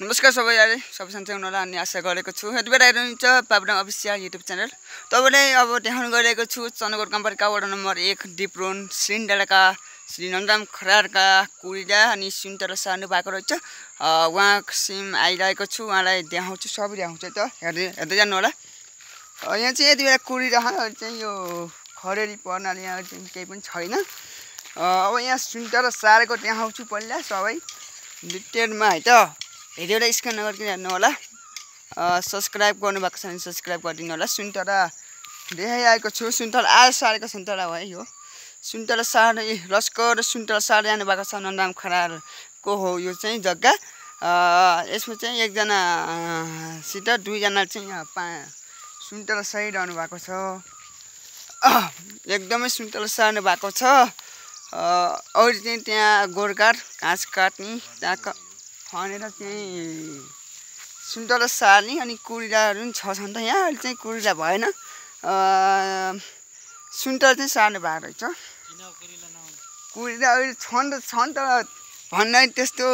नमस्कार सबैलाई सबै सन्चै हुनुलाई अनि आशा गरेको छु। यति बेला हेर्नुहुन्छ पाबुडा अफिसियल युट्युब च्यानल। तपाईँले अब देखाउनु गइरहेको छु चन्द्रकोट कम्पनीका वडा नम्बर एक डिप्रोन सिन्डालाका श्री नन्दराम खरारका कुरिला अनि सुन्तला सार्नु भएको रहेछ। उहाँ सिम आइरहेको छु उहाँलाई देखाउँछु सबै देखाउँछु त। हेर्दै हेर्दै जानु होला यहाँ चाहिँ यति बेला कुरिरह चाहिँ यो खरेडी पर्नाले यहाँ चाहिँ केही पनि छैन। अब यहाँ सुन्तला सारेको देखाउँछु पहिला सबै। डिटेलमा है त। भिडियोलाई स्क्यान नगरिकन हेर्नु होला सब्सक्राइब गर्नुभएको छ भने सब्सक्राइब गरिदिनु होला सुन्तला देखाइरहेको छु। सुन्तला आज सारेको सुन्तला हो है यो। सुन्तला सार्ने लस्कर सुन्तला सार्दै जानु भएको छ नन्दराम खरालको हो यो चाहिँ जग्गा। यसमा चाहिँ एकजना अ, सित दुईजना चाहिँ पा सुन्तला सारिरहनु भएको छ। एकदमै सुन्तला सार्नु भएको छ अरू चाहिँ त्यहाँ गोडगाड घाँस काट्ने त्यहाँ खनेर चाहिँ सुन्तला सार्ने अनि कुरिलाहरू पनि छ छन् त यहाँ अहिले चाहिँ कुरिला भएन। सुन्तला चाहिँ सार्नु भएको रहेछ। कुरिला अहिले छन् त छन् तर भन्न त्यस्तो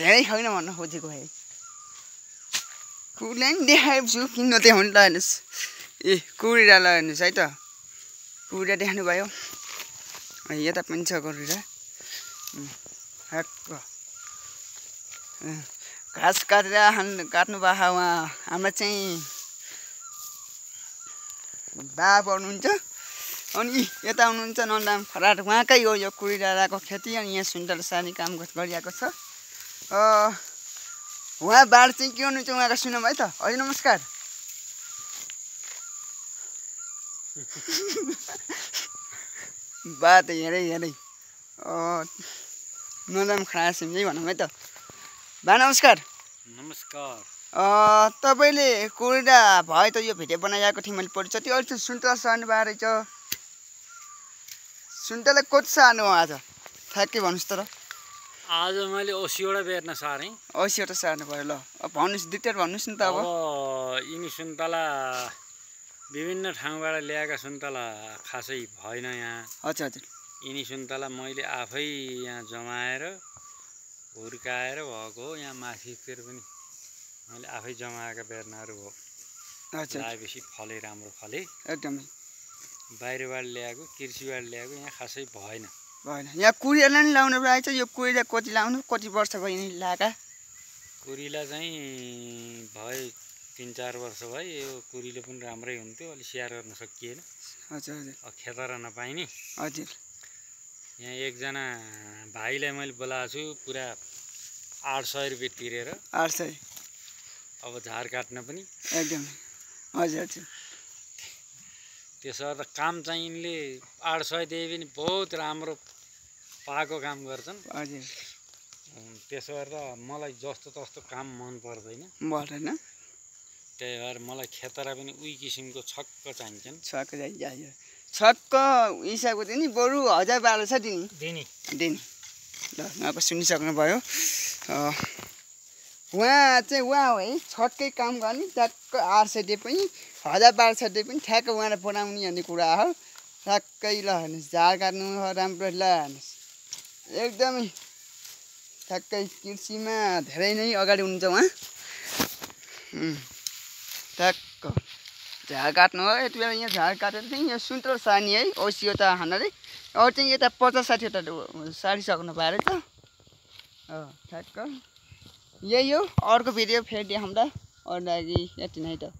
धेरै छैन भन्न खोजेको है कुरिला पनि देखाएको छु किन्न देखाउनु ल हेर्नुहोस्। ए कुरिला ल हेर्नुहोस् है त। कुरिला देखाउनु भयो अनि यता पनि छ कुरिला। अँ, घाँस काटेर हान् काट्नु भएको उहाँ हाम्रो चाहिँ बा पर्नुहुन्छ अनि यता हुनुहुन्छ नन्दाम खराट उहाँकै हो यो कुरिडाँडाको खेती अनि यहाँ सुन्तला सार्ने काम गरिरहेको छ। उहाँ बाढ चाहिँ के हुनुहुन्छ उहाँको सुनौँ है त? हजुर नमस्कार। बा त हेरै। हेरै नन्दाम खरा सिमलै भनौँ है त? बा नमस्कार। नमस्कार। तपाईँले कोरिडा भयो त यो भिडियो बनाइरहेको थिएँ मैले परिचय त्यो अहिले सुन्तला सार्नु भएको रहेछ। सुन्तला कति सार्नु हो आज? ठ्याक्कै भन्नुहोस् त र। आज मैले असीवटा बेर्न सारेँ। असीवटा सार्नु पऱ्यो ल। भन्नुहोस् डिटेल भन्नुहोस् न त अब यिनी सुन्तला विभिन्न ठाउँबाट ल्याएका सुन्तला खासै भएन यहाँ। हजुर हजुर। यिनी सुन्तला मैले आफै यहाँ जमाएर हुर्काएर भएको हो यहाँ माथितिर पनि मैले आफै जमाएका बेर्नाहरू हो। लगाएपछि फले राम्रो फले। एकदमै। बाहिरबाट ल्याएको कृषिबाट ल्याएको यहाँ खासै भएन। भएन। यहाँ कुरियालाई नि लाउनु रहेछ यो कुरिया कति लाउनु कति वर्ष भयो यिनी लगाएका कुरीला चाहिँ भए तिन चार वर्ष भयो यो कुरीले पनि राम्रै हुन्थ्यो अलिक स्याहार गर्न सकिएन। हजुर हजुर खेतरा नपाइने हजुर। यहाँ एकजना भाइलाई मैले बोलाएको छु पुरा आठ सय रुपियाँ तिरेर। आठ सय? अब झार काट्न पनि। एकदमै। हजुर हजुर। त्यसो गर्दा काम चाहिँ यिनले आठ सय दिए पनि बहुत राम्रो पाएको काम गर्छन्। हजुर। त्यसो गर्दा मलाई जस्तो तस्तो काम मन पर्दैन। भएन त्यही भएर मलाई खेतरा पनि उही किसिमको छक्क चाहिन्छन्। छक्क जायो छक्क हिसाबको थियो नि बरु हजार बाह्र छ दिने। दिने। दिने। ल उहाँको सुनिसक्नुभयो उहाँ चाहिँ उहाँ हो छटकै काम गर्ने ट्याक्क आठ सय दिए पनि हजार बाह्र सय दिए पनि ठ्याक्क उहाँलाई बनाउने भन्ने कुरा हो। ठ्याक्कै ल हेर्नुहोस् झार काट्नु राम्रो ल हेर्नुहोस्। एकदमै ठ्याक्कै कृषिमा धेरै नै अगाडि हुनुहुन्छ उहाँ ठ्याक्क। झार काट्नु हो। यति बेला यहाँ झार काटेर चाहिँ यहाँ सुन्तला सार्ने है औसीवटा हान्नाले अरू चाहिँ यता पचास साठीवटा सारिसक्नु पाएर त ठ्याक्क। यही हो। अर्को भिडियो फेरि देखाउँदा। अरू लागि यति नै त।